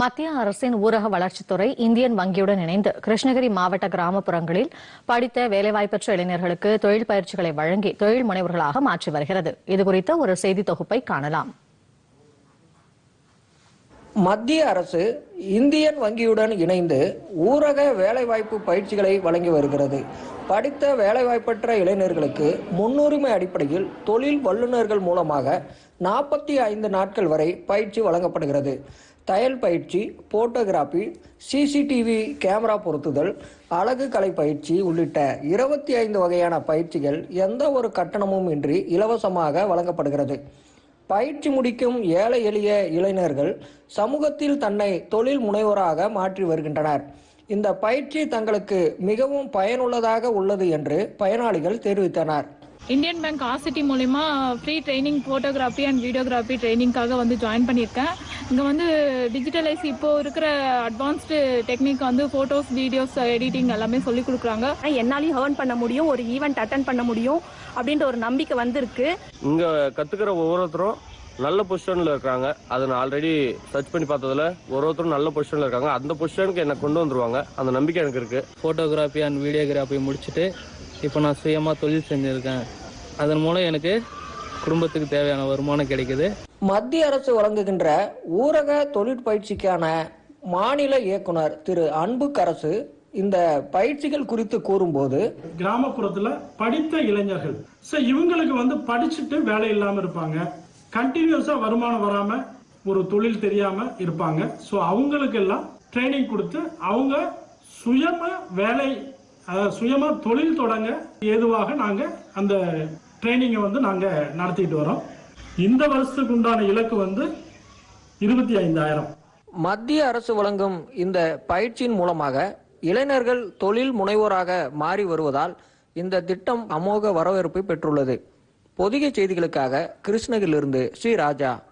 மத்திய அரசின் ஊரக வளர்ச்சித்துறை இந்தியன் வங்கியுடன் இணைந்து கிருஷ்ணகிரி மாவட்ட கிராமப்புறங்களில் படித்த வேலைவாய்ப்பற்ற இளைஞர்களுக்கு தொழில் பயிற்சிகளை வழங்கி தொழில் முனைவர்களாக மாற்றி வருகிறது. இதுகுறித்த ஒரு செய்தி தொகுப்பை காணலாம். மத்திய அரசு இந்தியன் வங்கியுடன் இணைந்து ஊரக வேலைவாய்ப்பு பயிற்சிகளை வழங்கி வருகிறது. படித்த வேலைவாய்ப்பற்ற இளைஞர்களுக்கு முன்னுரிமை அடிப்படையில் தொழில் வல்லுநர்கள் மூலமாக நாற்பத்தி ஐந்து நாட்கள் வரை பயிற்சி வழங்கப்படுகிறது. தையல் பயிற்சி போட்டோகிராபி சிசிடிவி கேமரா பொருத்துதல் அழகு கலை பயிற்சி உள்ளிட்ட இருபத்தி ஐந்து வகையான பயிற்சிகள் எந்த ஒரு கட்டணமும் இன்றி இலவசமாக வழங்கப்படுகிறது. பயிற்சி முடிக்கும் ஏழை எளிய இளைஞர்கள் சமூகத்தில் தன்னை தொழில் முனைவோராக மாற்றி வருகின்றனர். இந்த பயிற்சி தங்களுக்கு மிகவும் பயனுள்ளதாக உள்ளது என்று பயனாளிகள் தெரிவித்தனர். இந்தியன் பேங்க் ஆசிட்டி மூலிமா free training photography and videography ட்ரைனிங்காக வந்து ஜாயின் பண்ணியிருக்கேன். இங்கே வந்து டிஜிட்டலைஸ் இப்போ இருக்கிற அட்வான்ஸ்டு டெக்னிக் வந்து ஃபோட்டோஸ் வீடியோஸ் எடிட்டிங் எல்லாமே சொல்லி கொடுக்குறாங்க. என்னாலையும் ஏர்ன் பண்ண முடியும் ஒரு ஈவெண்ட் அட்டன் பண்ண முடியும் அப்படின்ற ஒரு நம்பிக்கை வந்திருக்கு. இங்க கத்துக்கிற ஒவ்வொருத்தரும் நல்ல பொசிஷன்ல இருக்காங்க. அதை நான் ஆல்ரெடி சர்ச் பண்ணி பார்த்ததுல ஒரு ஒருத்தரும் நல்ல பொசிஷன்ல இருக்காங்க. அந்த பொசிஷனுக்கு என்ன கொண்டு வந்துருவாங்க. அந்த நம்பிக்கை எனக்கு இருக்கு. ஃபோட்டோகிராஃபி அண்ட் வீடியோகிராஃபி முடிச்சுட்டு இப்போ நான் சுயமாக தொழில் செஞ்சுருக்கேன். அதன் மூலம் எனக்கு குடும்பத்துக்கு தேவையான வருமானம் கிடைக்குது. மத்திய அரசு வழங்குகின்ற ஊரக தொழிற்பயிற்சிக்கான மாநில இயக்குனர் திரு அன்புக்கரசு இந்த பயிற்சிகள் குறித்து கூறும்போது கிராமப்புறத்துல படித்த இளைஞர்கள். இவங்களுக்கு வந்து படிச்சுட்டு வேலை இல்லாம இருப்பாங்க. கண்டினியூஸா வருமானம் வராம ஒரு தொழில் தெரியாம இருப்பாங்க. சோ அவங்களுக்கு எல்லாம் ட்ரைனிங் கொடுத்து அவங்க சுயமா வேலை அதாவது சுயமா தொழில் தொடங்க ஏதுவாக நாங்க அந்த ட்ரைனிங்கை வந்து நாங்க நடத்திட்டு வரோம். இந்த வருஷத்துக்கு உண்டான இலக்கு வந்து இருபத்தி ஐந்தாயிரம். மத்திய அரசு வழங்கும் இந்த பயிற்சியின் மூலமாக இளைஞர்கள் தொழில் முனைவோராக மாறி வருவதால் இந்த திட்டம் அமோக வரவேற்பை பெற்றுள்ளது. பொதிகை செய்திகளுக்காக கிருஷ்ணகிரியிலிருந்து ஸ்ரீராஜா